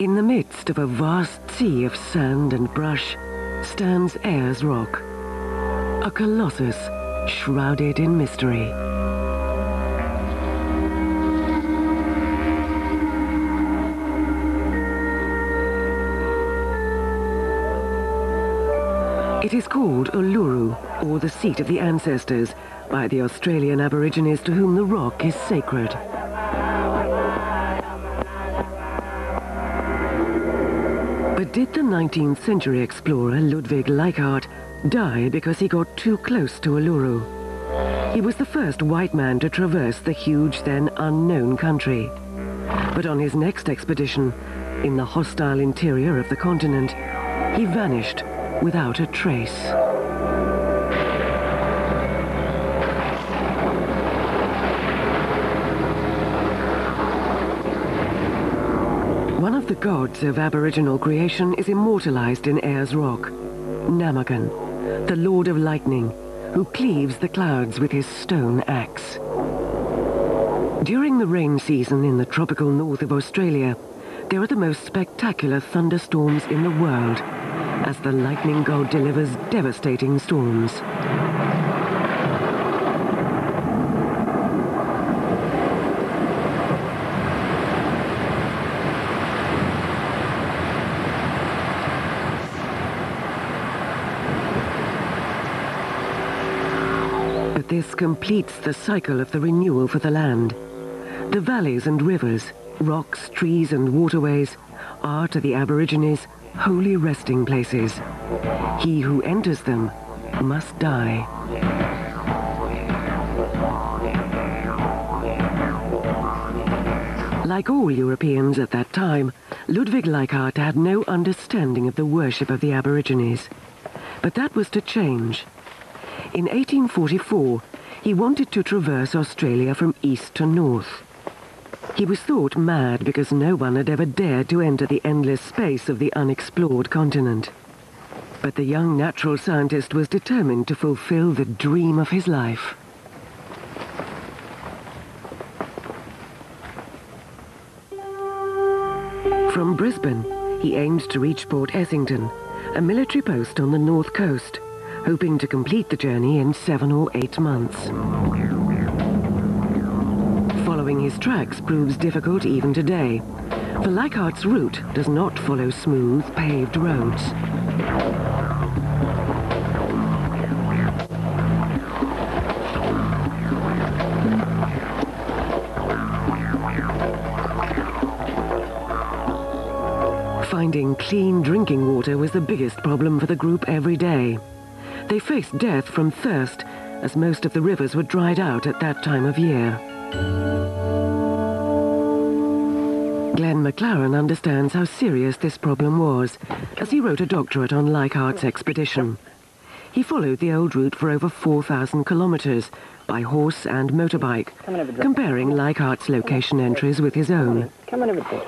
In the midst of a vast sea of sand and brush stands Ayers Rock, a colossus shrouded in mystery. It is called Uluru, or the seat of the ancestors, by the Australian Aborigines to whom the rock is sacred. Did the 19th century explorer Ludwig Leichhardt die because he got too close to Uluru? He was the first white man to traverse the huge, then unknown country. But on his next expedition, in the hostile interior of the continent, he vanished without a trace. One of the gods of Aboriginal creation is immortalized in Ayers Rock, Namarrgon, the Lord of Lightning, who cleaves the clouds with his stone axe. During the rain season in the tropical north of Australia, there are the most spectacular thunderstorms in the world as the lightning god delivers devastating storms. This completes the cycle of the renewal for the land. The valleys and rivers, rocks, trees and waterways are to the Aborigines holy resting places. He who enters them must die. Like all Europeans at that time, Ludwig Leichhardt had no understanding of the worship of the Aborigines. But that was to change. In 1844, he wanted to traverse Australia from east to north. He was thought mad because no one had ever dared to enter the endless space of the unexplored continent. But the young natural scientist was determined to fulfill the dream of his life. From Brisbane, he aimed to reach Port Essington, a military post on the north coast, hoping to complete the journey in seven or eight months. Following his tracks proves difficult even today, for Leichhardt's route does not follow smooth, paved roads. Finding clean drinking water was the biggest problem for the group every day. They faced death from thirst, as most of the rivers were dried out at that time of year. Glenn McLaren understands how serious this problem was, as he wrote a doctorate on Leichhardt's expedition. He followed the old route for over 4,000 kilometers by horse and motorbike, comparing Leichhardt's location entries with his own.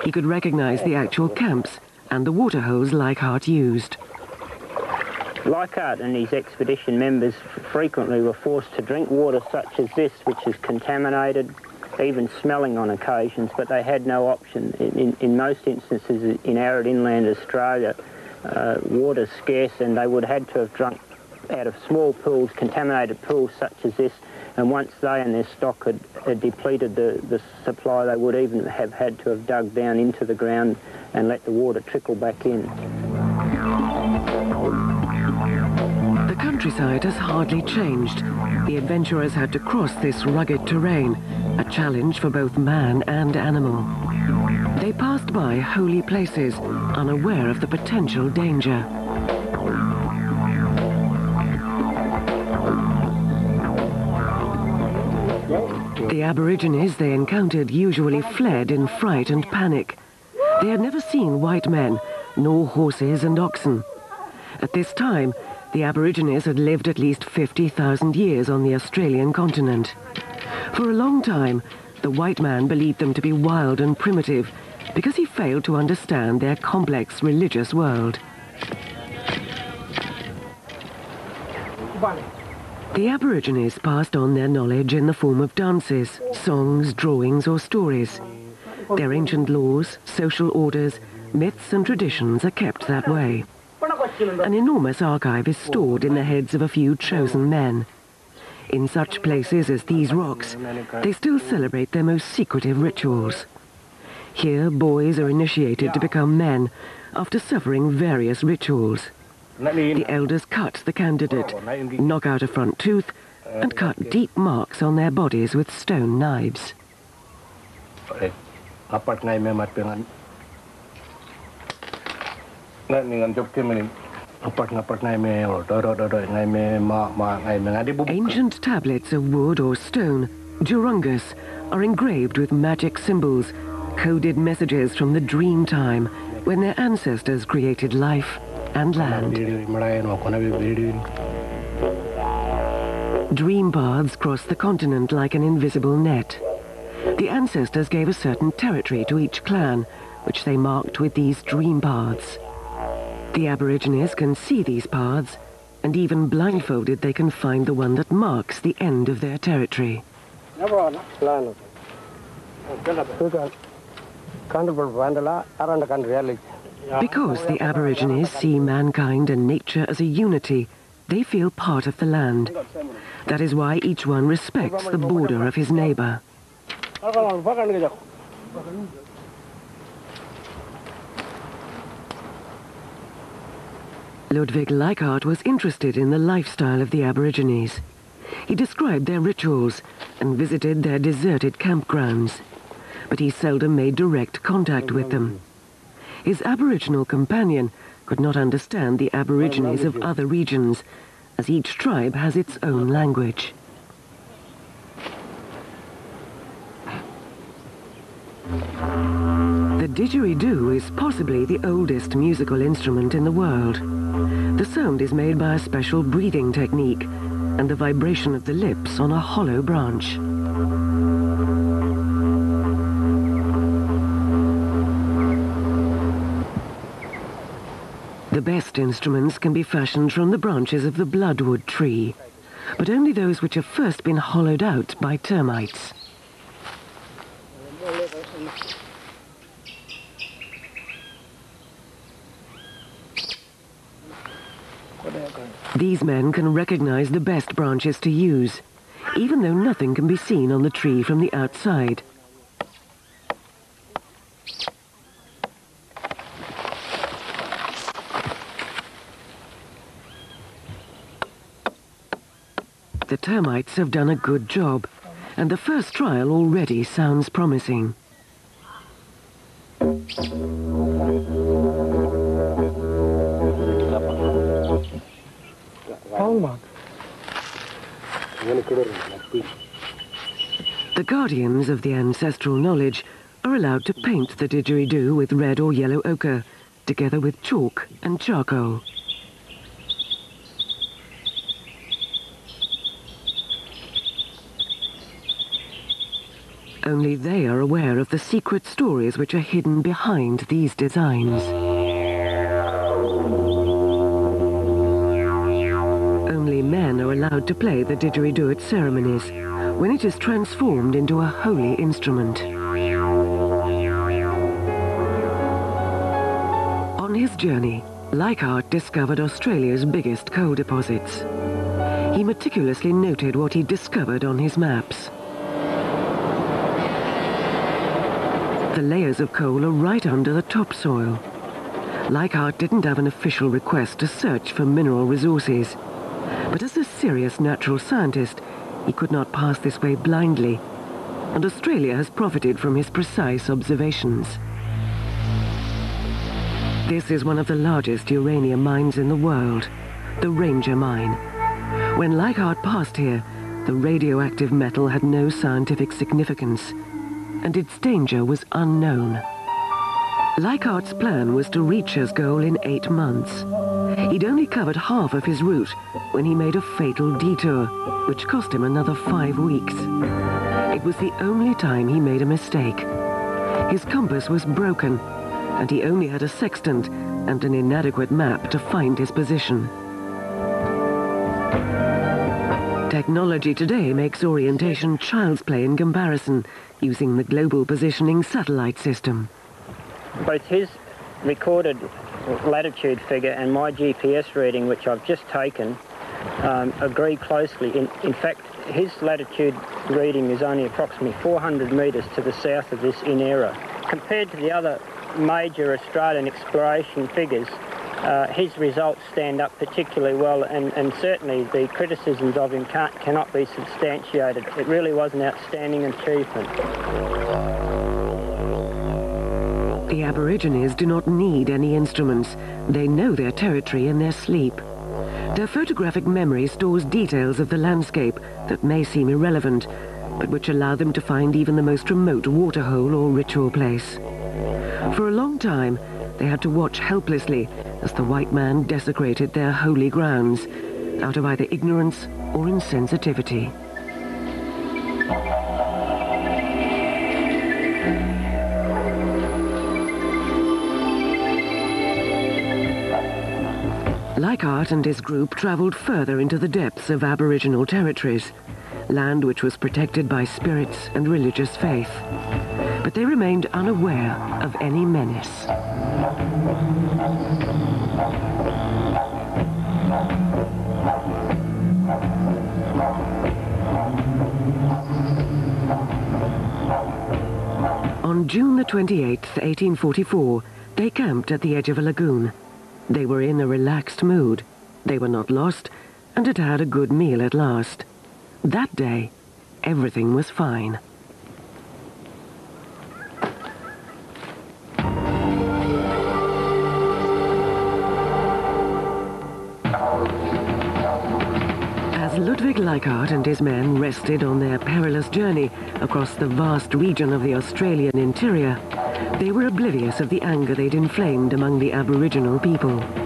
He could recognize the actual camps and the waterholes Leichhardt used. Leichhardt and his expedition members frequently were forced to drink water such as this, which is contaminated, even smelling on occasions, but they had no option. In, in, in most instances in arid inland Australia, uh, water's scarce and they would have had to have drunk out of small pools, contaminated pools such as this, and once they and their stock had, had depleted the, the supply, they would even have had to have dug down into the ground and let the water trickle back in. Countryside has hardly changed. The adventurers had to cross this rugged terrain, a challenge for both man and animal. They passed by holy places, unaware of the potential danger. The Aborigines they encountered usually fled in fright and panic. They had never seen white men, nor horses and oxen. At this time, the Aborigines had lived at least 50,000 years on the Australian continent. For a long time, the white man believed them to be wild and primitive because he failed to understand their complex religious world. The Aborigines passed on their knowledge in the form of dances, songs, drawings or stories. Their ancient laws, social orders Myths and traditions are kept that way. An enormous archive is stored in the heads of a few chosen men. In such places as these rocks, they still celebrate their most secretive rituals. Here, boys are initiated to become men after suffering various rituals. The elders cut the candidate, knock out a front tooth, and cut deep marks on their bodies with stone knives. Ancient tablets of wood or stone, Tjurungas, are engraved with magic symbols, coded messages from the dream time when their ancestors created life and land. Dream paths cross the continent like an invisible net. The ancestors gave a certain territory to each clan, which they marked with these dream paths. The Aborigines can see these paths, and even blindfolded they can find the one that marks the end of their territory. Because the Aborigines see mankind and nature as a unity, they feel part of the land. That is why each one respects the border of his neighbor. Ludwig Leichhardt was interested in the lifestyle of the Aborigines. He described their rituals and visited their deserted campgrounds, but he seldom made direct contact with them. His Aboriginal companion could not understand the Aborigines of other regions, as each tribe has its own language. The didgeridoo is possibly the oldest musical instrument in the world. The sound is made by a special breathing technique and the vibration of the lips on a hollow branch. The best instruments can be fashioned from the branches of the bloodwood tree, but only those which have first been hollowed out by termites. These men can recognize the best branches to use, even though nothing can be seen on the tree from the outside. The termites have done a good job, and the first trial already sounds promising. The guardians of the ancestral knowledge are allowed to paint the didgeridoo with red or yellow ochre, together with chalk and charcoal. Only they are aware of the secret stories which are hidden behind these designs. Allowed to play the didgeridoo at ceremonies, when it is transformed into a holy instrument. On his journey, Leichhardt discovered Australia's biggest coal deposits. He meticulously noted what he discovered on his maps. The layers of coal are right under the topsoil. Leichhardt didn't have an official request to search for mineral resources. But as a serious natural scientist, he could not pass this way blindly. And Australia has profited from his precise observations. This is one of the largest uranium mines in the world, the Ranger Mine. When Leichhardt passed here, the radioactive metal had no scientific significance and its danger was unknown. Leichhardt's plan was to reach his goal in eight months. He'd only covered half of his route when he made a fatal detour, which cost him another five weeks. It was the only time he made a mistake. His compass was broken, and he only had a sextant and an inadequate map to find his position. Technology today makes orientation child's play in comparison, using the Global Positioning Satellite System. Both his recorded latitude figure and my GPS reading, which I've just taken, um, agree closely. In, in fact, his latitude reading is only approximately 400 metres to the south of this in error. Compared to the other major Australian exploration figures, uh, his results stand up particularly well and, and certainly the criticisms of him cannot be substantiated. It really was an outstanding achievement. The Aborigines do not need any instruments. They know their territory in their sleep. Their photographic memory stores details of the landscape that may seem irrelevant, but which allow them to find even the most remote waterhole or ritual place. For a long time, they had to watch helplessly as the white man desecrated their holy grounds out of either ignorance or insensitivity. Leichhardt and his group travelled further into the depths of Aboriginal territories, land which was protected by spirits and religious faith. But they remained unaware of any menace. On June the 28th, 1844, they camped at the edge of a lagoon. They were in a relaxed mood. They were not lost and had had a good meal at last. That day, everything was fine. As Ludwig Leichhardt and his men rested on their perilous journey across the vast region of the Australian interior, they were oblivious of the anger they'd inflamed among the Aboriginal people.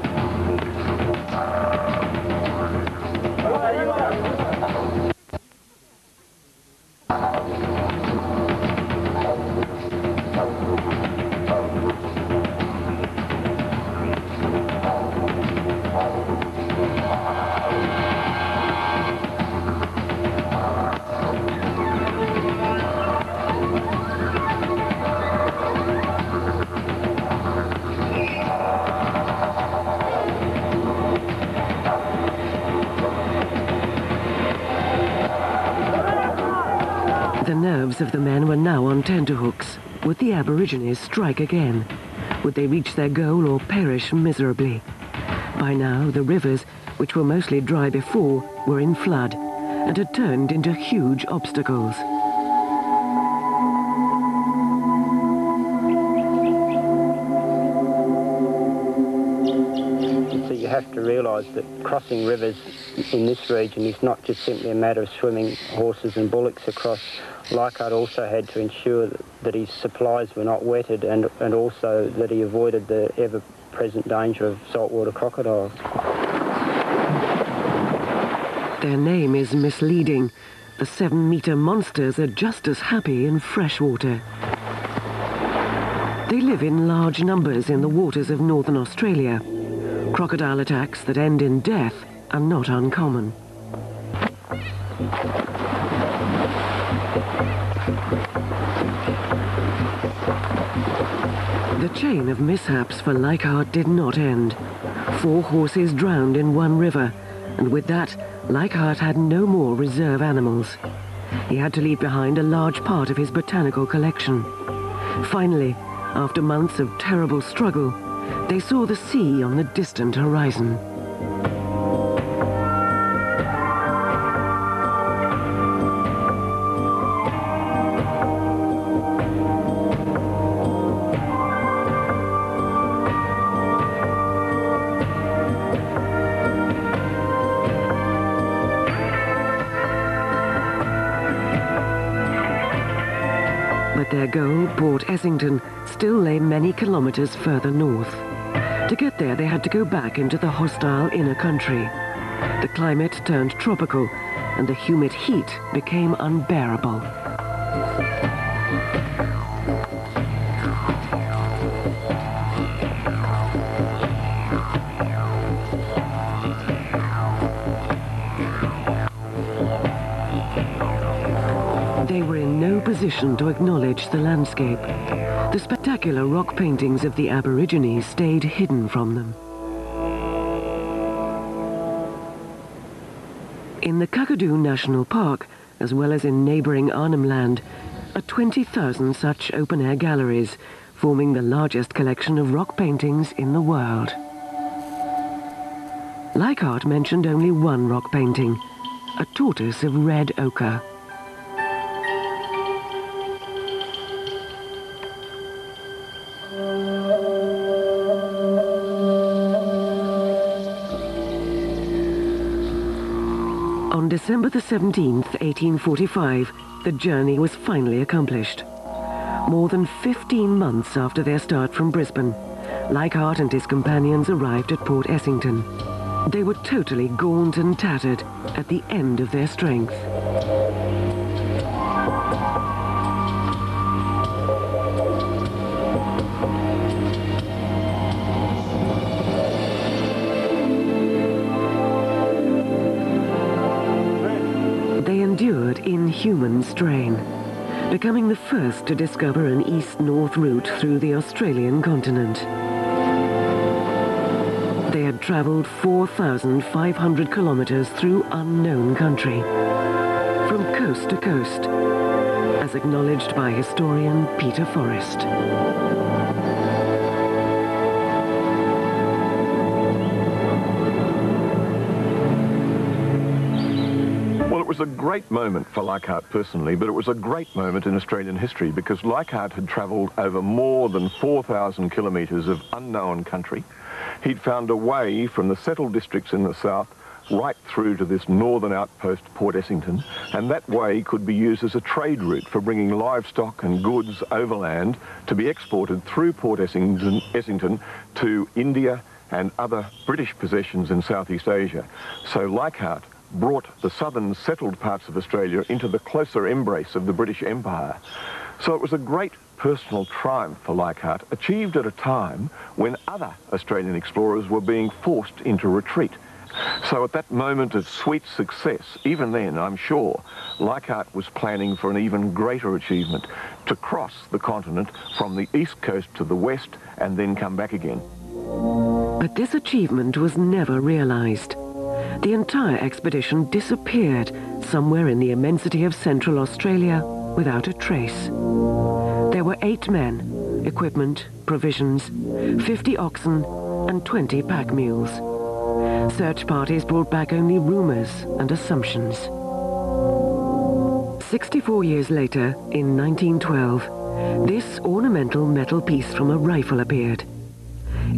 Aborigines strike again? Would they reach their goal or perish miserably? By now, the rivers, which were mostly dry before, were in flood and had turned into huge obstacles. So you have to realise that crossing rivers in this region is not just simply a matter of swimming horses and bullocks across. Leichhardt also had to ensure that, his supplies were not wetted and, and also that he avoided the ever-present danger of saltwater crocodiles. Their name is misleading. The seven-metre monsters are just as happy in fresh water. They live in large numbers in the waters of northern Australia. Crocodile attacks that end in death are not uncommon. The chain of mishaps for Leichhardt did not end. Four horses drowned in one river, and with that, Leichhardt had no more reserve animals. He had to leave behind a large part of his botanical collection. Finally, after months of terrible struggle, they saw the sea on the distant horizon. Kilometers further north. To get there, they had to go back into the hostile inner country. The climate turned tropical, and the humid heat became unbearable. They were in no position to acknowledge the landscape. Spectacular rock paintings of the Aborigines stayed hidden from them. In the Kakadu National Park, as well as in neighbouring Arnhem Land, are 20,000 such open-air galleries, forming the largest collection of rock paintings in the world. Leichhardt mentioned only one rock painting, a tortoise of red ochre. December the 17th, 1845, the journey was finally accomplished. More than 15 months after their start from Brisbane, Leichhardt and his companions arrived at Port Essington. They were totally gaunt and tattered, at the end of their strength. Inhuman strain, becoming the first to discover an east-north route through the Australian continent. They had travelled 4,500 kilometres through unknown country, from coast to coast, as acknowledged by historian Peter Forrest. Was a great moment for Leichhardt personally, but it was a great moment in Australian history because Leichhardt had travelled over more than 4,000 kilometres of unknown country. He'd found a way from the settled districts in the south right through to this northern outpost, Port Essington, and that way could be used as a trade route for bringing livestock and goods overland to be exported through Port Essington, Essington to India and other British possessions in Southeast Asia. So Leichhardt brought the southern settled parts of Australia into the closer embrace of the British Empire. So it was a great personal triumph for Leichhardt, achieved at a time when other Australian explorers were being forced into retreat. So at that moment of sweet success, even then, I'm sure, Leichhardt was planning for an even greater achievement, to cross the continent from the east coast to the west and then come back again. But this achievement was never realized. The entire expedition disappeared somewhere in the immensity of Central Australia without a trace. There were eight men, equipment, provisions, 50 oxen, and 20 pack mules. Search parties brought back only rumors and assumptions. 64 years later, in 1912, this ornamental metal piece from a rifle appeared.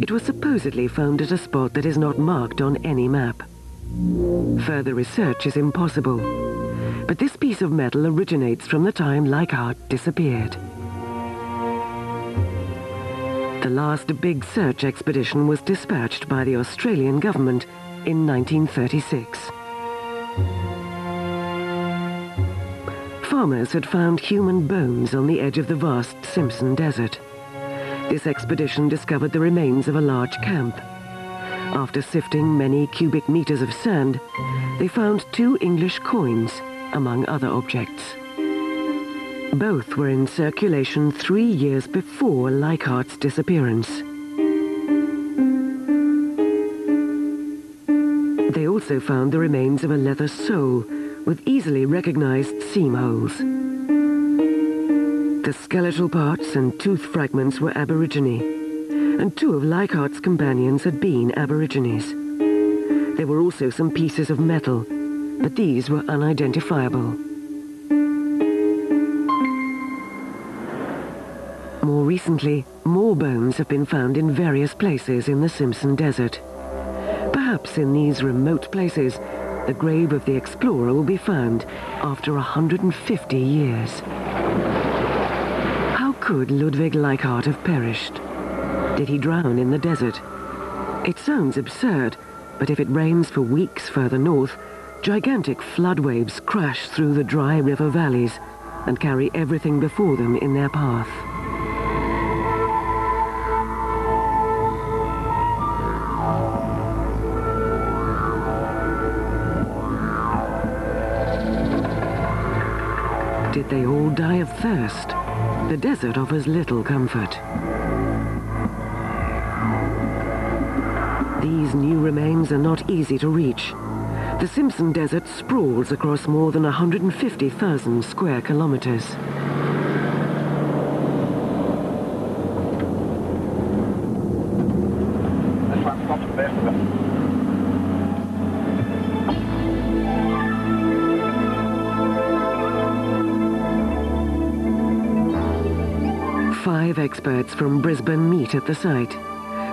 It was supposedly found at a spot that is not marked on any map. Further research is impossible, but this piece of metal originates from the time Leichhardt disappeared. The last big search expedition was dispatched by the Australian government in 1936. Farmers had found human bones on the edge of the vast Simpson Desert. This expedition discovered the remains of a large camp. After sifting many cubic meters of sand, they found two English coins, among other objects. Both were in circulation three years before Leichhardt's disappearance. They also found the remains of a leather sole with easily recognized seam holes. The skeletal parts and tooth fragments were Aborigine, and two of Leichhardt's companions had been Aborigines. There were also some pieces of metal, but these were unidentifiable. More recently, more bones have been found in various places in the Simpson Desert. Perhaps in these remote places, the grave of the explorer will be found after 150 years. How could Ludwig Leichhardt have perished? Did he drown in the desert? It sounds absurd, but if it rains for weeks further north, gigantic flood waves crash through the dry river valleys and carry everything before them in their path. Did they all die of thirst? The desert offers little comfort. These new remains are not easy to reach. The Simpson Desert sprawls across more than 150,000 square kilometers. Five experts from Brisbane meet at the site.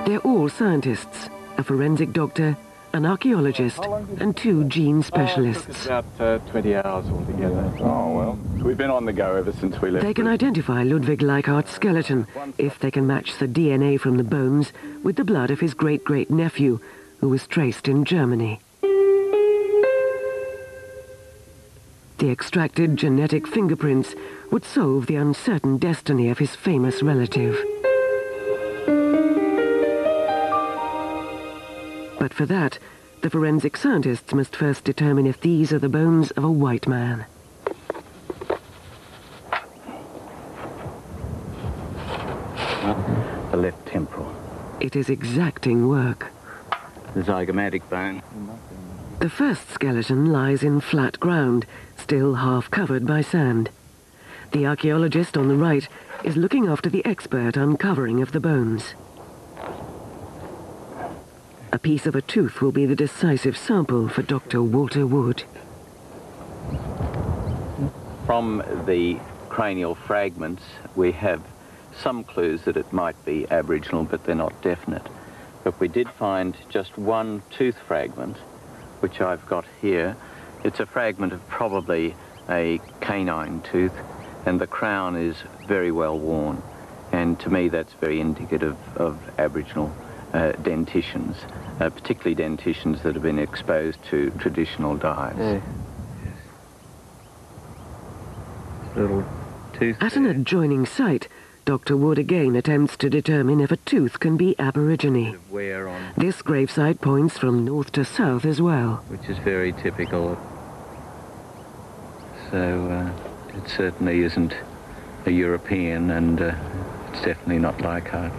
They're all scientists, a forensic doctor, an archaeologist, and two gene specialists. about uh, 20 hours altogether. Oh, well. We've been on the go ever since we left. They can identify Ludwig Leichhardt's skeleton if they can match the DNA from the bones with the blood of his great-great-nephew, who was traced in Germany. The extracted genetic fingerprints would solve the uncertain destiny of his famous relative. But for that, the forensic scientists must first determine if these are the bones of a white man. The left temporal. It is exacting work. The zygomatic bone. The first skeleton lies in flat ground, still half covered by sand. The archaeologist on the right is looking after the expert uncovering of the bones. A piece of a tooth will be the decisive sample for Dr. Walter Wood. From the cranial fragments, we have some clues that it might be Aboriginal, but they're not definite. But we did find just one tooth fragment, which I've got here. It's a fragment of probably a canine tooth, and the crown is very well worn. And to me, that's very indicative of Aboriginal uh, dentitions, uh, particularly dentitions that have been exposed to traditional dyes. Little tooth. At an adjoining site, Dr. Wood again attempts to determine if a tooth can be Aborigine. Wear on, This gravesite points from north to south as well. which is very typical. So uh, it certainly isn't a European, and uh, it's definitely not Leichhardt.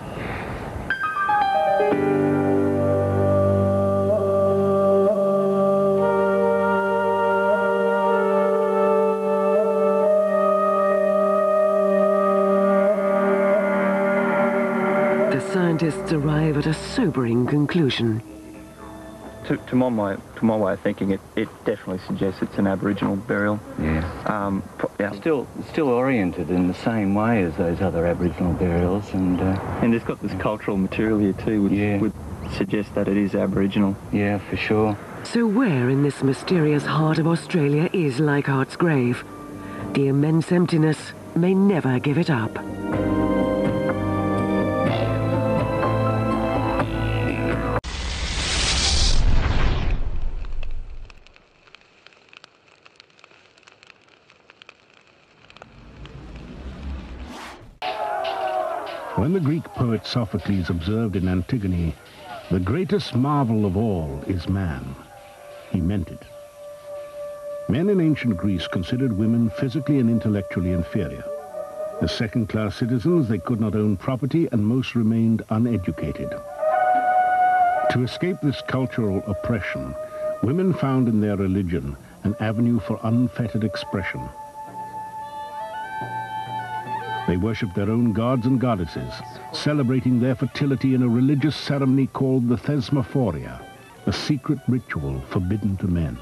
The scientists arrive at a sobering conclusion. To, to, my, my, to my way of thinking, it, it definitely suggests it's an Aboriginal burial. Yeah. Um, pro- yeah. Still, still oriented in the same way as those other Aboriginal burials, and uh, And it's got this cultural material here too, which Yeah. would suggest that it is Aboriginal. yeah, for sure. So where in this mysterious heart of Australia is Leichhardt's grave? The immense emptiness may never give it up. The Greek poet Sophocles observed in Antigone, the greatest marvel of all is man, he meant it. Men in ancient Greece considered women physically and intellectually inferior. As second-class citizens, they could not own property and most remained uneducated. To escape this cultural oppression, women found in their religion an avenue for unfettered expression. They worshipped their own gods and goddesses, celebrating their fertility in a religious ceremony called the Thesmophoria, a secret ritual forbidden to men.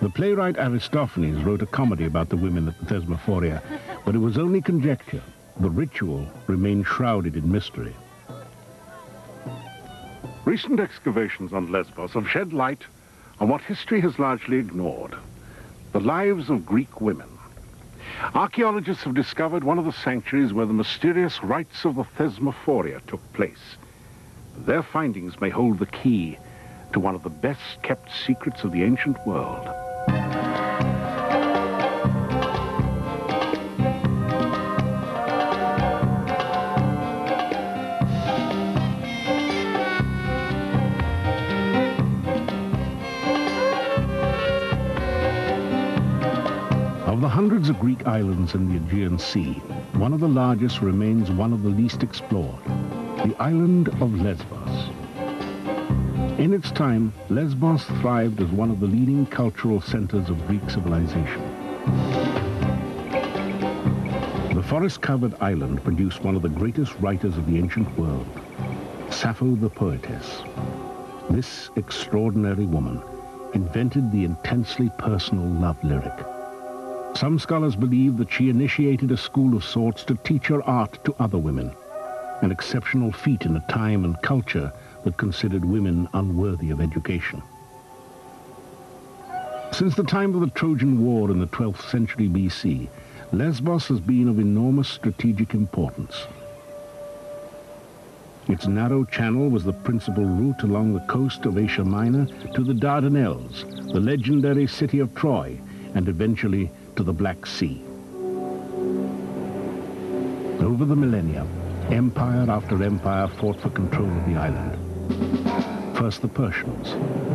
The playwright Aristophanes wrote a comedy about the women at the Thesmophoria, but it was only conjecture. The ritual remained shrouded in mystery. Recent excavations on Lesbos have shed light on what history has largely ignored, the lives of Greek women. Archaeologists have discovered one of the sanctuaries where the mysterious rites of the Thesmophoria took place. Their findings may hold the key to one of the best kept secrets of the ancient world. Hundreds of Greek islands in the Aegean Sea, one of the largest remains one of the least explored, the island of Lesbos. In its time, Lesbos thrived as one of the leading cultural centers of Greek civilization. The forest-covered island produced one of the greatest writers of the ancient world, Sappho the poetess. This extraordinary woman invented the intensely personal love lyric. Some scholars believe that she initiated a school of sorts to teach her art to other women, an exceptional feat in a time and culture that considered women unworthy of education. Since the time of the Trojan War in the 12th century BC, Lesbos has been of enormous strategic importance. Its narrow channel was the principal route along the coast of Asia Minor to the Dardanelles, the legendary city of Troy, and eventually to the Black Sea. Over the millennia, empire after empire fought for control of the island. First the Persians,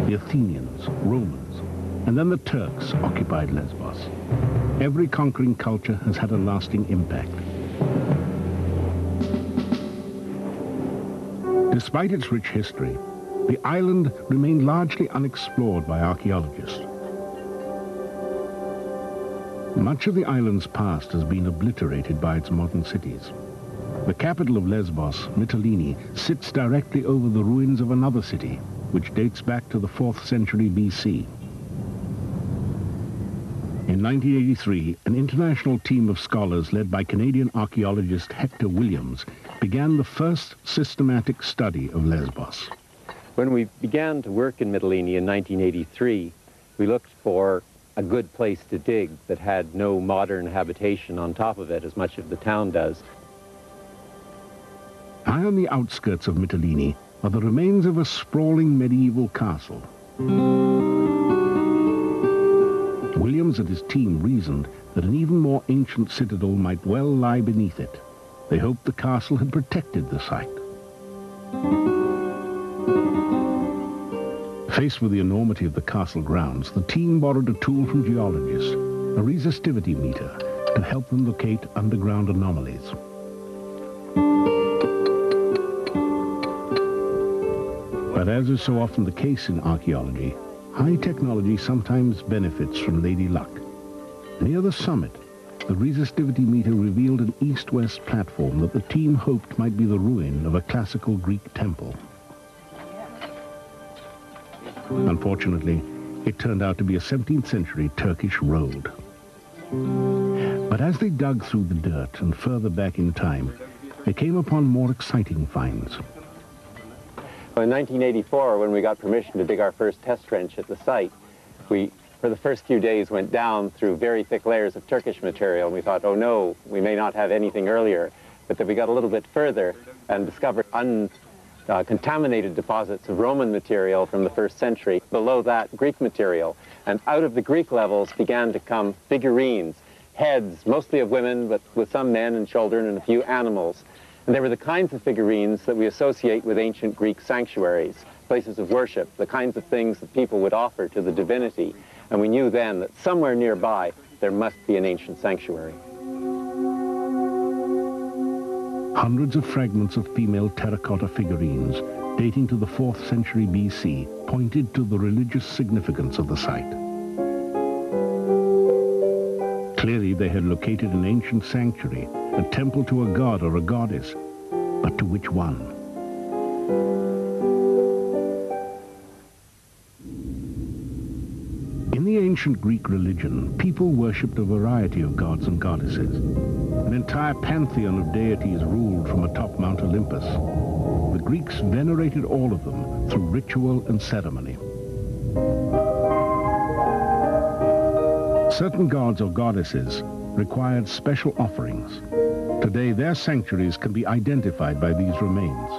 the Athenians, Romans, and then the Turks occupied Lesbos. Every conquering culture has had a lasting impact. Despite its rich history, the island remained largely unexplored by archaeologists. Much of the island's past has been obliterated by its modern cities. The capital of Lesbos, Mytilene, sits directly over the ruins of another city, which dates back to the 4th century BC. In 1983, an international team of scholars led by Canadian archaeologist Hector Williams began the first systematic study of Lesbos. When we began to work in Mytilene in 1983, we looked for a good place to dig that had no modern habitation on top of it, as much of the town does. High on the outskirts of Mytilene are the remains of a sprawling medieval castle. Williams and his team reasoned that an even more ancient citadel might well lie beneath it. They hoped the castle had protected the site. Faced with the enormity of the castle grounds, the team borrowed a tool from geologists, a resistivity meter, to help them locate underground anomalies. But as is so often the case in archaeology, high technology sometimes benefits from lady luck. Near the summit, the resistivity meter revealed an east-west platform that the team hoped might be the ruin of a classical Greek temple. Unfortunately, it turned out to be a 17th century Turkish road. But as they dug through the dirt and further back in time, they came upon more exciting finds. In 1984, when we got permission to dig our first test trench at the site, we, for the first few days, went down through very thick layers of Turkish material. And we thought, oh no, we may not have anything earlier. But then we got a little bit further and discovered uncontaminated uh, contaminated deposits of Roman material from the first century. Below that, Greek material. And out of the Greek levels began to come figurines, heads, mostly of women, but with some men and children and a few animals. And they were the kinds of figurines that we associate with ancient Greek sanctuaries, places of worship, the kinds of things that people would offer to the divinity. And we knew then that somewhere nearby there must be an ancient sanctuary. Hundreds of fragments of female terracotta figurines dating to the 4th century BC pointed to the religious significance of the site. Clearly they had located an ancient sanctuary a temple to a god or a goddess, but to which one? Ancient Greek religion, people worshipped a variety of gods and goddesses. An entire pantheon of deities ruled from atop Mount Olympus. The Greeks venerated all of them through ritual and ceremony. Certain gods or goddesses required special offerings. Today, their sanctuaries can be identified by these remains.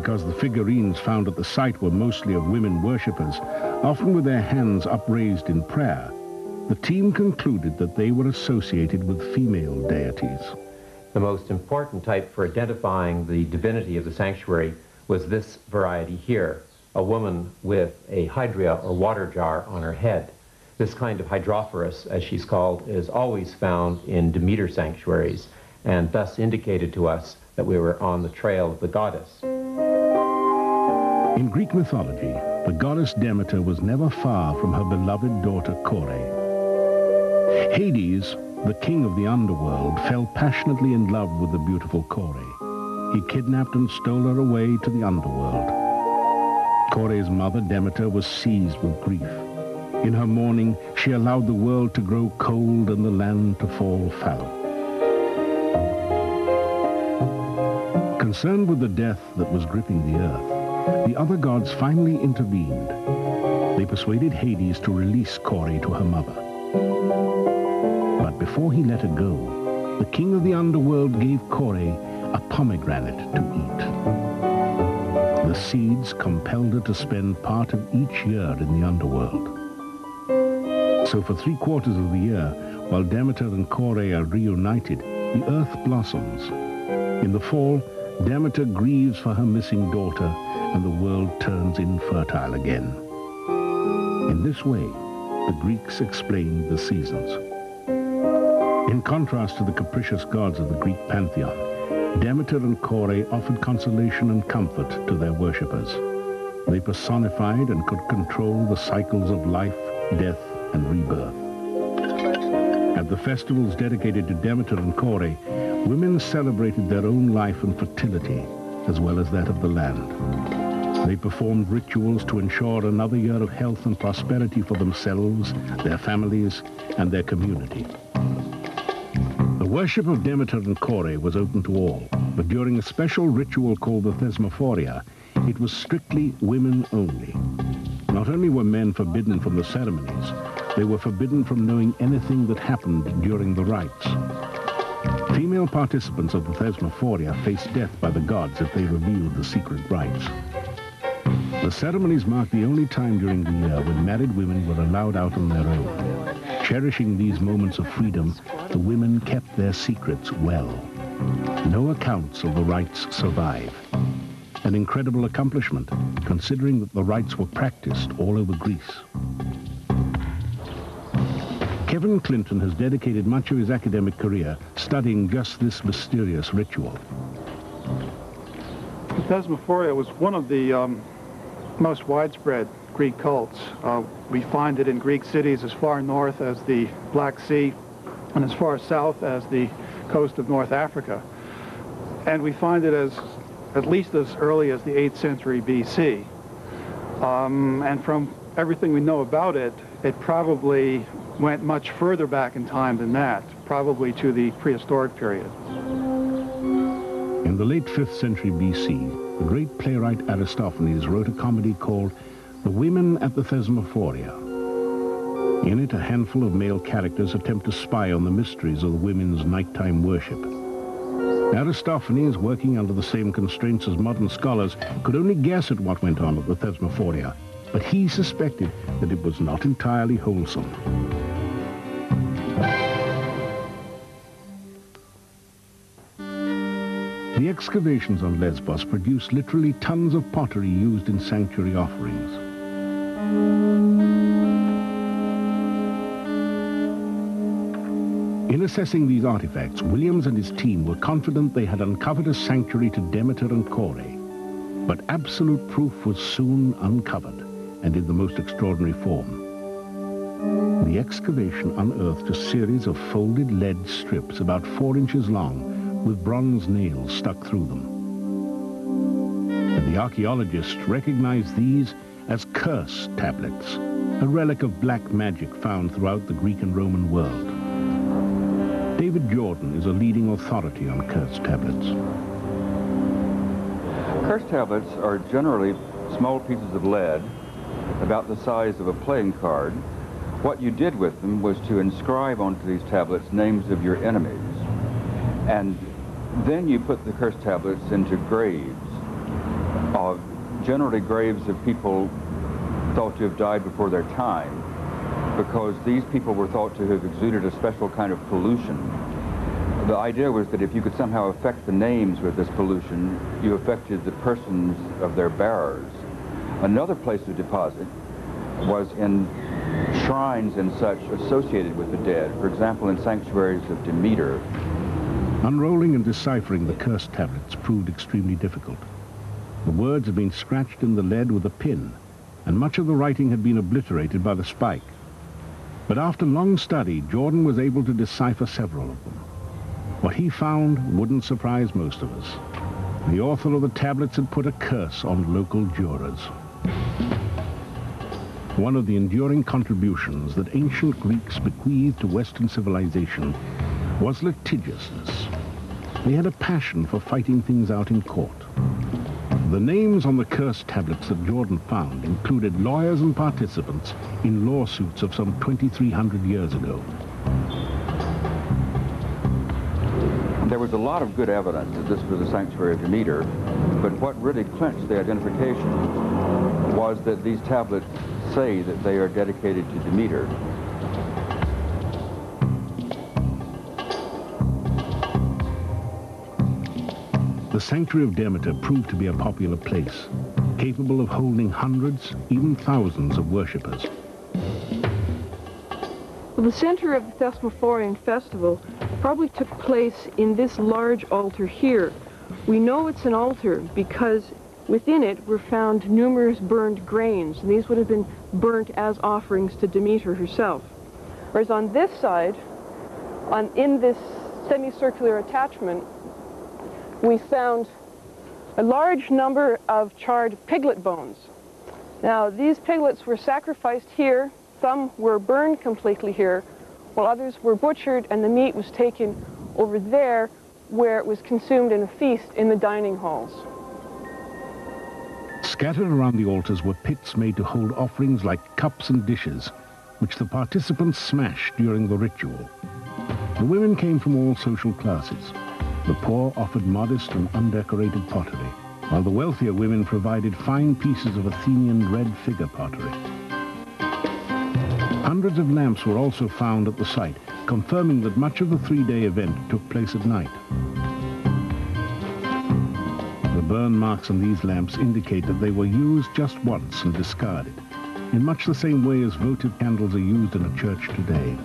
Because the figurines found at the site were mostly of women worshippers, often with their hands upraised in prayer, the team concluded that they were associated with female deities. The most important type for identifying the divinity of the sanctuary was this variety here, a woman with a hydria or water jar on her head. This kind of hydrophoros, as she's called, is always found in Demeter sanctuaries and thus indicated to us that we were on the trail of the goddess. In Greek mythology, the goddess Demeter was never far from her beloved daughter Kore. Hades, the king of the underworld, fell passionately in love with the beautiful Kore. He kidnapped and stole her away to the underworld. Kore's mother, Demeter, was seized with grief. In her mourning, she allowed the world to grow cold and the land to fall fallow. Concerned with the death that was gripping the earth, the other gods finally intervened. They persuaded Hades to release Kore to her mother. But before he let her go, the king of the underworld gave Kore a pomegranate to eat. The seeds compelled her to spend part of each year in the underworld. So for three quarters of the year, while Demeter and Kore are reunited, the earth blossoms. In the fall, Demeter grieves for her missing daughter, and the world turns infertile again. In this way, the Greeks explained the seasons. In contrast to the capricious gods of the Greek pantheon, Demeter and Kore offered consolation and comfort to their worshippers. They personified and could control the cycles of life, death, and rebirth. At the festivals dedicated to Demeter and Kore, women celebrated their own life and fertility, as well as that of the land. They performed rituals to ensure another year of health and prosperity for themselves, their families, and their community. The worship of Demeter and Kore was open to all, but during a special ritual called the Thesmophoria, it was strictly women only. Not only were men forbidden from the ceremonies, they were forbidden from knowing anything that happened during the rites. Female participants of the Thesmophoria faced death by the gods if they revealed the secret rites. The ceremonies marked the only time during the year when married women were allowed out on their own. Cherishing these moments of freedom, the women kept their secrets well. No accounts of the rites survive. An incredible accomplishment, considering that the rites were practiced all over Greece. Kevin Clinton has dedicated much of his academic career studying just this mysterious ritual. The Thesmophoria was one of the um, most widespread Greek cults. Uh, we find it in Greek cities as far north as the Black Sea and as far south as the coast of North Africa. And we find it as at least as early as the 8th century BC. Um, and from everything we know about it, it probably went much further back in time than that, probably to the prehistoric period. In the late 5th century BC, the great playwright Aristophanes wrote a comedy called The Women at the Thesmophoria. In it, a handful of male characters attempt to spy on the mysteries of the women's nighttime worship. Aristophanes, working under the same constraints as modern scholars, could only guess at what went on at the Thesmophoria, but he suspected that it was not entirely wholesome. The excavations on Lesbos produce literally tons of pottery used in sanctuary offerings. In assessing these artifacts, Williams and his team were confident they had uncovered a sanctuary to Demeter and Kore. But absolute proof was soon uncovered, and in the most extraordinary form. The excavation unearthed a series of folded lead strips about four inches long with bronze nails stuck through them. And the archaeologists recognized these as curse tablets, a relic of black magic found throughout the Greek and Roman world. David Jordan is a leading authority on curse tablets. Curse tablets are generally small pieces of lead about the size of a playing card. What you did with them was to inscribe onto these tablets names of your enemies. And then you put the curse tablets into graves, of generally graves of people thought to have died before their time, because these people were thought to have exuded a special kind of pollution. The idea was that if you could somehow affect the names with this pollution, you affected the persons of their bearers. Another place of deposit was in shrines and such associated with the dead, for example, in sanctuaries of Demeter. Unrolling and deciphering the cursed tablets proved extremely difficult. The words had been scratched in the lead with a pin, and much of the writing had been obliterated by the spike. But after long study, Jordan was able to decipher several of them. What he found wouldn't surprise most of us. The author of the tablets had put a curse on local jurors. One of the enduring contributions that ancient Greeks bequeathed to Western civilization was litigiousness. They had a passion for fighting things out in court. The names on the curse tablets that Jordan found included lawyers and participants in lawsuits of some 2,300 years ago. There was a lot of good evidence that this was a sanctuary of Demeter, but what really clinched the identification was that these tablets say that they are dedicated to Demeter. The sanctuary of Demeter proved to be a popular place, capable of holding hundreds, even thousands of worshippers. Well, the center of the Thesmophorian festival probably took place in this large altar here. We know it's an altar because within it were found numerous burned grains, and these would have been burnt as offerings to Demeter herself. Whereas on this side, on, in this semicircular attachment, we found a large number of charred piglet bones. Now, these piglets were sacrificed here, some were burned completely here, while others were butchered and the meat was taken over there where it was consumed in a feast in the dining halls. Scattered around the altars were pits made to hold offerings like cups and dishes, which the participants smashed during the ritual. The women came from all social classes. The poor offered modest and undecorated pottery, while the wealthier women provided fine pieces of Athenian red figure pottery. Hundreds of lamps were also found at the site, confirming that much of the three-day event took place at night. The burn marks on these lamps indicate that they were used just once and discarded, in much the same way as votive candles are used in a church today.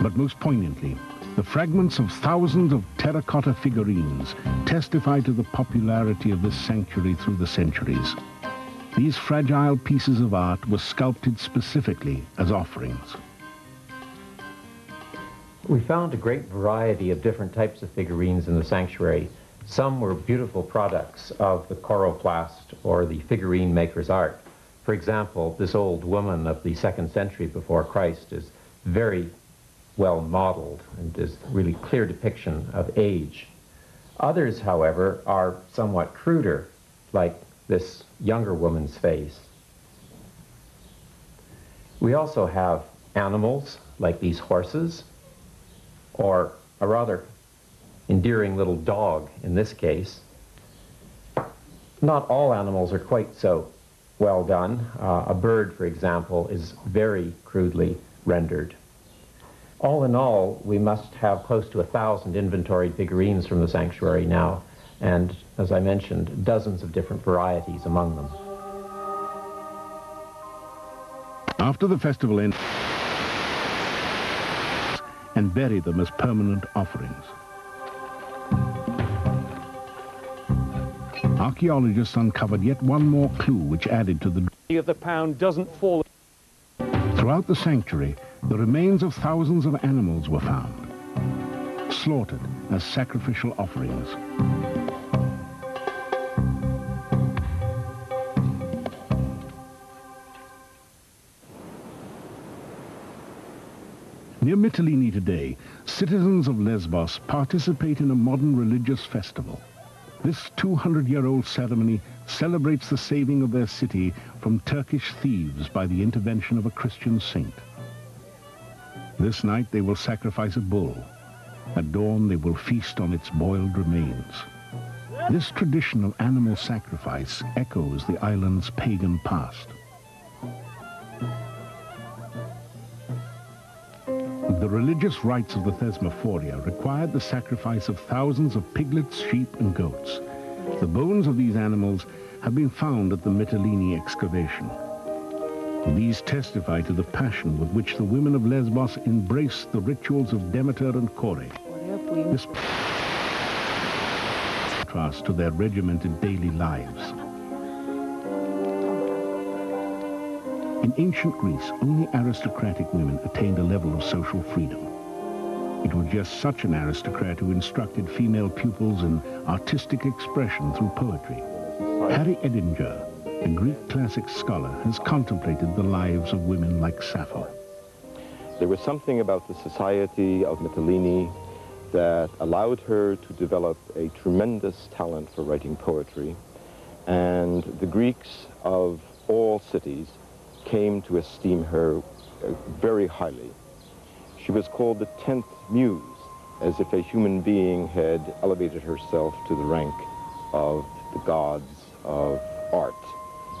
But most poignantly, the fragments of thousands of terracotta figurines testify to the popularity of this sanctuary through the centuries. These fragile pieces of art were sculpted specifically as offerings. We found a great variety of different types of figurines in the sanctuary. Some were beautiful products of the coroplast or the figurine maker's art. For example, this old woman of the second century before Christ is very well modeled and is really clear depiction of age. Others, however, are somewhat cruder, like this younger woman's face. We also have animals, like these horses, or a rather endearing little dog in this case. Not all animals are quite so well done. Uh, a bird, for example, is very crudely rendered. All in all, we must have close to a thousand inventoried figurines from the sanctuary now, and as I mentioned, dozens of different varieties among them. After the festival ends, and bury them as permanent offerings. Archaeologists uncovered yet one more clue which added to the... of the pound doesn't fall... Throughout the sanctuary, the remains of thousands of animals were found, slaughtered as sacrificial offerings. Near Mytilene today, citizens of Lesbos participate in a modern religious festival. This 200-year-old ceremony celebrates the saving of their city from Turkish thieves by the intervention of a Christian saint. This night they will sacrifice a bull. At dawn they will feast on its boiled remains. This tradition of animal sacrifice echoes the island's pagan past. The religious rites of the Thesmophoria required the sacrifice of thousands of piglets, sheep, and goats. The bones of these animals have been found at the Mytilene excavation. These testify to the passion with which the women of Lesbos embraced the rituals of Demeter and Kore. This contrast to their regimented daily lives. In ancient Greece, only aristocratic women attained a level of social freedom. It was just such an aristocrat who instructed female pupils in artistic expression through poetry. Harry Edinger, a Greek classic scholar, has contemplated the lives of women like Sappho. There was something about the society of Mytilene that allowed her to develop a tremendous talent for writing poetry. And the Greeks of all cities came to esteem her uh, very highly. She was called the 10th muse, as if a human being had elevated herself to the rank of the gods of art.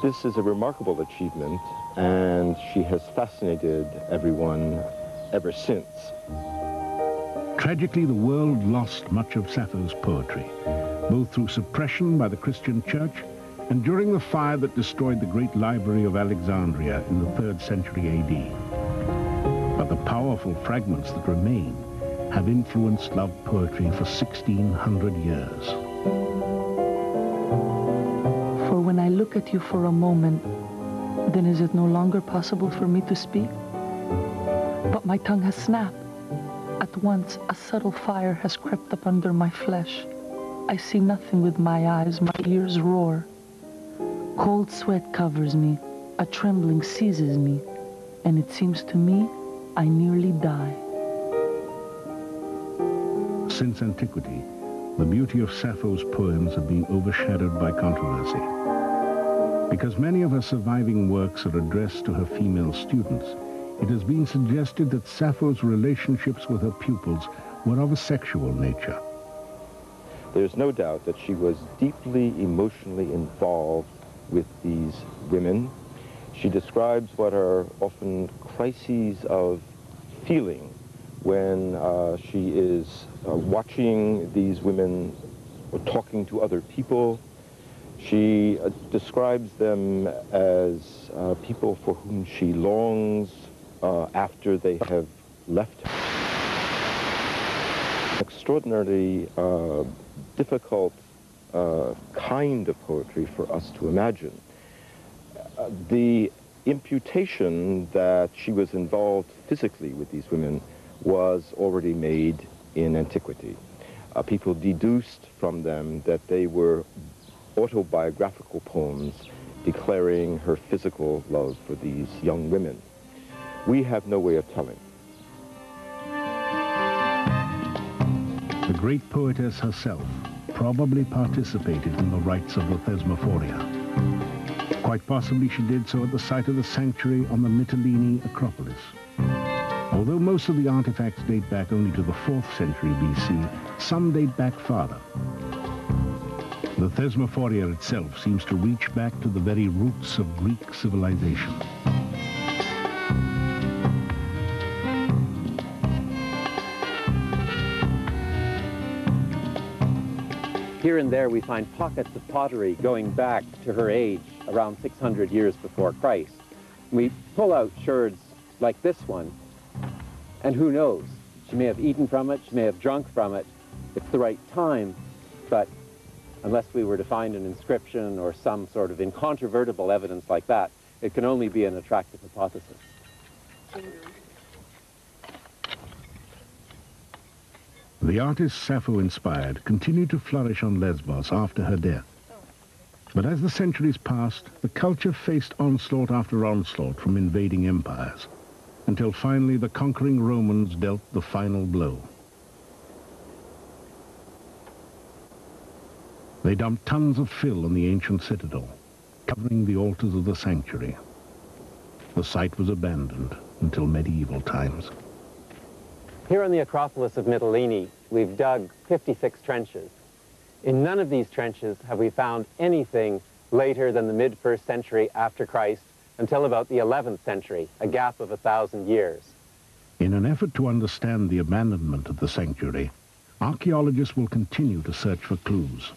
This is a remarkable achievement, and she has fascinated everyone ever since. Tragically, the world lost much of Sappho's poetry, both through suppression by the Christian church and during the fire that destroyed the great library of Alexandria in the 3rd century AD. But the powerful fragments that remain have influenced love poetry for 1600 years. Look at you for a moment, then is it no longer possible for me to speak? But my tongue has snapped. At once, a subtle fire has crept up under my flesh. I see nothing with my eyes, my ears roar. Cold sweat covers me, a trembling seizes me, and it seems to me I nearly die. Since antiquity, the beauty of Sappho's poems have been overshadowed by controversy. Because many of her surviving works are addressed to her female students, it has been suggested that Sappho's relationships with her pupils were of a sexual nature. There's no doubt that she was deeply emotionally involved with these women. She describes what are often crises of feeling when uh, she is uh, watching these women or talking to other people. She uh, describes them as uh, people for whom she longs uh, after they have left her. Extraordinarily uh, difficult uh, kind of poetry for us to imagine. Uh, the imputation that she was involved physically with these women was already made in antiquity. Uh, people deduced from them that they were autobiographical poems declaring her physical love for these young women. We have no way of telling. The great poetess herself probably participated in the rites of the Thesmophoria. Quite possibly she did so at the site of the sanctuary on the Mytilene Acropolis. Although most of the artifacts date back only to the 4th century BC, some date back farther. The Thesmophoria itself seems to reach back to the very roots of Greek civilization. Here and there we find pockets of pottery going back to her age, around 600 years before Christ. We pull out sherds like this one, and who knows? She may have eaten from it, she may have drunk from it. It's the right time, but unless we were to find an inscription or some sort of incontrovertible evidence like that, it can only be an attractive hypothesis. The artist Sappho inspired continued to flourish on Lesbos after her death. But as the centuries passed, the culture faced onslaught after onslaught from invading empires, until finally the conquering Romans dealt the final blow. They dumped tons of fill on the ancient citadel, covering the altars of the sanctuary. The site was abandoned until medieval times. Here on the Acropolis of Mytilene, we've dug 56 trenches. In none of these trenches have we found anything later than the mid-first century after Christ until about the 11th century, a gap of a thousand years. In an effort to understand the abandonment of the sanctuary, archaeologists will continue to search for clues.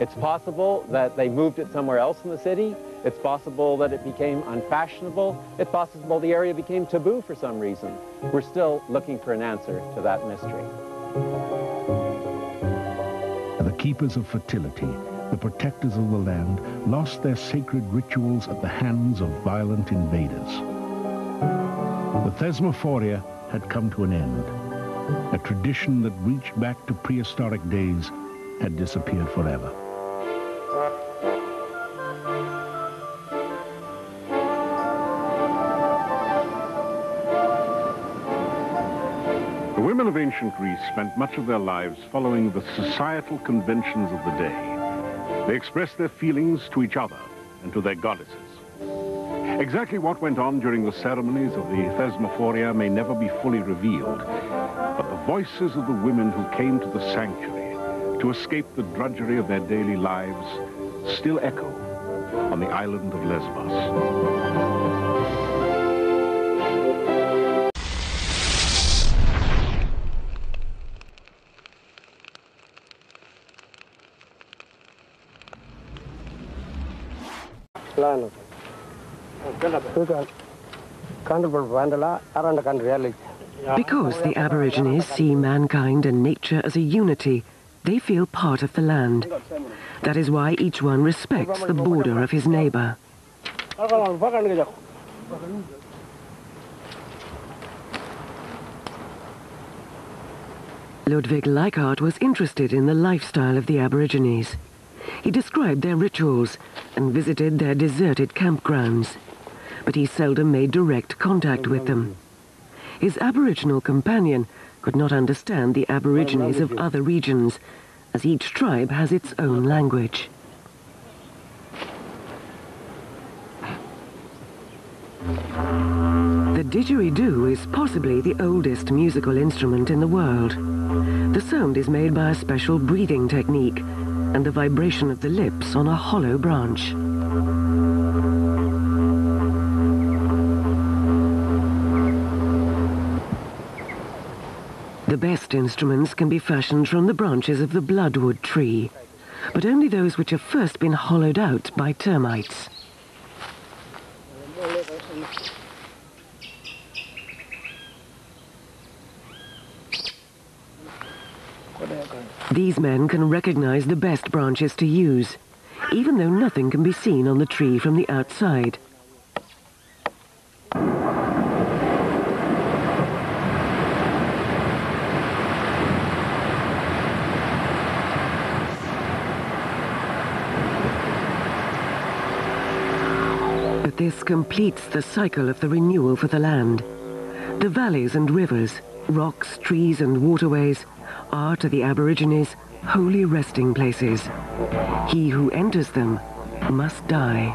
It's possible that they moved it somewhere else in the city. It's possible that it became unfashionable. It's possible the area became taboo for some reason. We're still looking for an answer to that mystery. The keepers of fertility, the protectors of the land, lost their sacred rituals at the hands of violent invaders. The Thesmophoria had come to an end. A tradition that reached back to prehistoric days had disappeared forever. Of ancient Greece spent much of their lives following the societal conventions of the day. They expressed their feelings to each other and to their goddesses. Exactly what went on during the ceremonies of the Thesmophoria may never be fully revealed, but the voices of the women who came to the sanctuary to escape the drudgery of their daily lives still echo on the island of Lesbos. Because the Aborigines see mankind and nature as a unity, they feel part of the land. That is why each one respects the border of his neighbor. Ludwig Leichhardt was interested in the lifestyle of the Aborigines. He described their rituals and visited their deserted campgrounds, but he seldom made direct contact with them. His Aboriginal companion could not understand the Aborigines of other regions, as each tribe has its own language. The didgeridoo is possibly the oldest musical instrument in the world. The sound is made by a special breathing technique and the vibration of the lips on a hollow branch. The best instruments can be fashioned from the branches of the bloodwood tree, but only those which have first been hollowed out by termites. These men can recognize the best branches to use, even though nothing can be seen on the tree from the outside. But this completes the cycle of the renewal for the land. The valleys and rivers, rocks, trees and waterways are to the Aborigines holy resting places. He who enters them must die.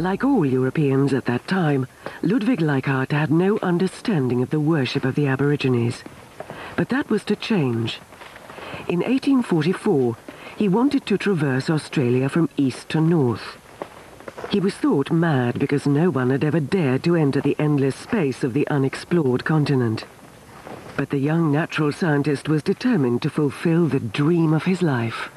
Like all Europeans at that time, Ludwig Leichhardt had no understanding of the worship of the Aborigines. But that was to change. In 1844, he wanted to traverse Australia from east to north. He was thought mad because no one had ever dared to enter the endless space of the unexplored continent. But the young natural scientist was determined to fulfill the dream of his life.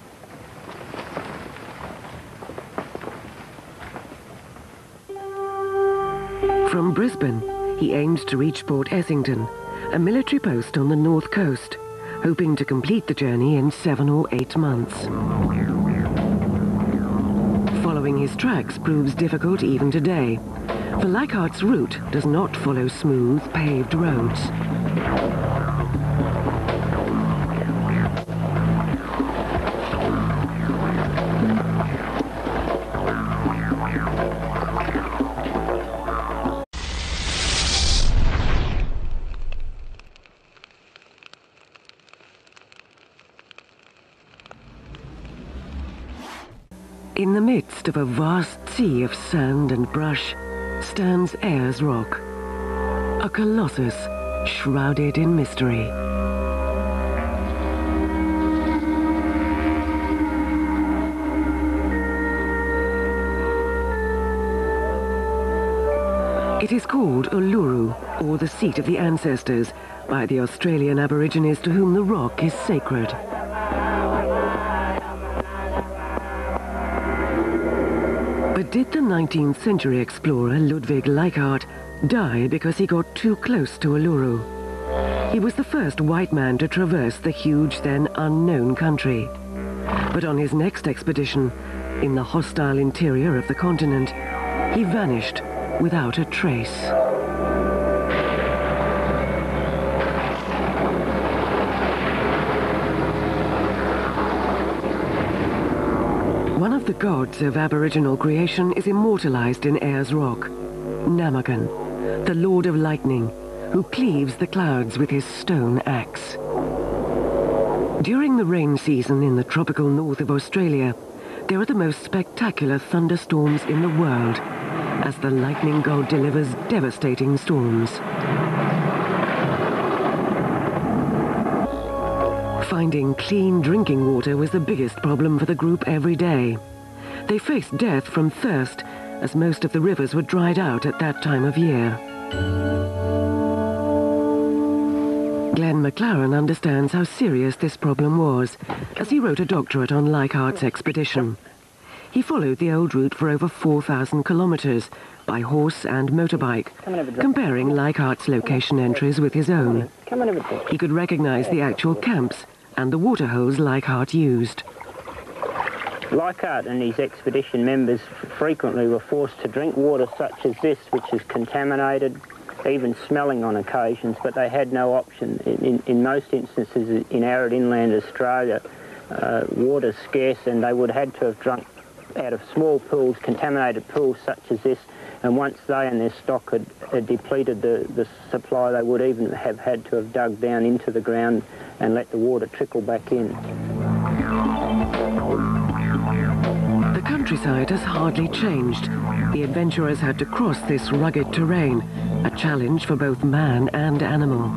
From Brisbane, he aimed to reach Port Essington, a military post on the north coast, hoping to complete the journey in seven or eight months. Following his tracks proves difficult even today, for Leichhardt's route does not follow smooth, paved roads. Sea of sand and brush stands Ayers Rock, a colossus shrouded in mystery. It is called Uluru, or the seat of the ancestors, by the Australian Aborigines to whom the rock is sacred. Did the 19th century explorer Ludwig Leichhardt die because he got too close to Uluru? He was the first white man to traverse the huge, then unknown country. But on his next expedition, in the hostile interior of the continent, he vanished without a trace. One of the gods of Aboriginal creation is immortalized in Ayers Rock, Namarrgon, the Lord of Lightning, who cleaves the clouds with his stone axe. During the rain season in the tropical north of Australia, there are the most spectacular thunderstorms in the world as the lightning god delivers devastating storms. Finding clean drinking water was the biggest problem for the group every day. They faced death from thirst as most of the rivers were dried out at that time of year. Glenn McLaren understands how serious this problem was as he wrote a doctorate on Leichhardt's expedition. He followed the old route for over 4,000 kilometers by horse and motorbike, comparing Leichhardt's location entries with his own. He could recognize the actual camps and the waterholes Leichhardt used. Leichhardt and his expedition members frequently were forced to drink water such as this, which is contaminated, even smelling on occasions, but they had no option. In, in, in most instances in arid inland Australia, uh, water's scarce and they would have had to have drunk out of small pools, contaminated pools such as this, and once they and their stock had, had depleted the, the supply, they would even have had to have dug down into the ground and let the water trickle back in. The countryside has hardly changed. The adventurers had to cross this rugged terrain, a challenge for both man and animal.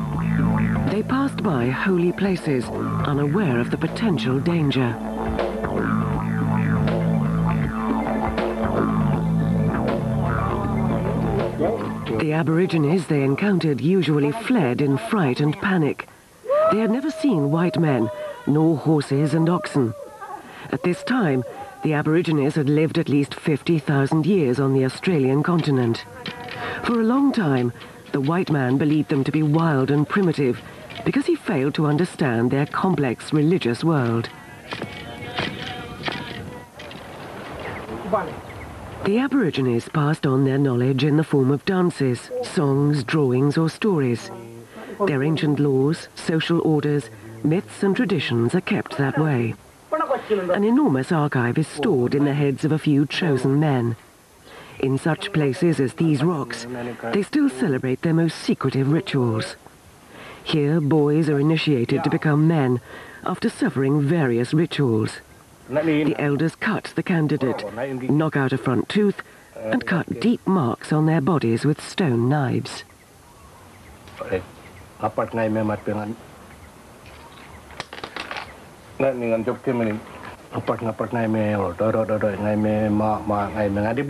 They passed by holy places, unaware of the potential danger. The Aborigines they encountered usually fled in fright and panic. They had never seen white men, nor horses and oxen. At this time, the Aborigines had lived at least 50,000 years on the Australian continent. For a long time, the white man believed them to be wild and primitive because he failed to understand their complex religious world. The Aborigines passed on their knowledge in the form of dances, songs, drawings or stories. Their ancient laws, social orders, myths and traditions are kept that way. An enormous archive is stored in the heads of a few chosen men. In such places as these rocks, they still celebrate their most secretive rituals. Here, boys are initiated to become men after suffering various rituals. The elders cut the candidate, knock out a front tooth, and cut deep marks on their bodies with stone knives.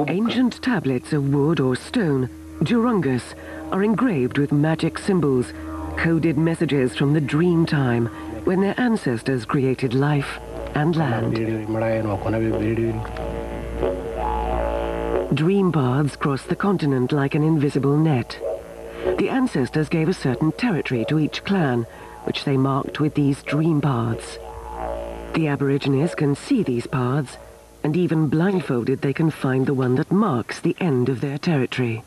Ancient tablets of wood or stone, Tjurungas, are engraved with magic symbols, coded messages from the dream time when their ancestors created life and land. Dream paths cross the continent like an invisible net. The ancestors gave a certain territory to each clan, which they marked with these dream paths. The Aborigines can see these paths, and even blindfolded they can find the one that marks the end of their territory.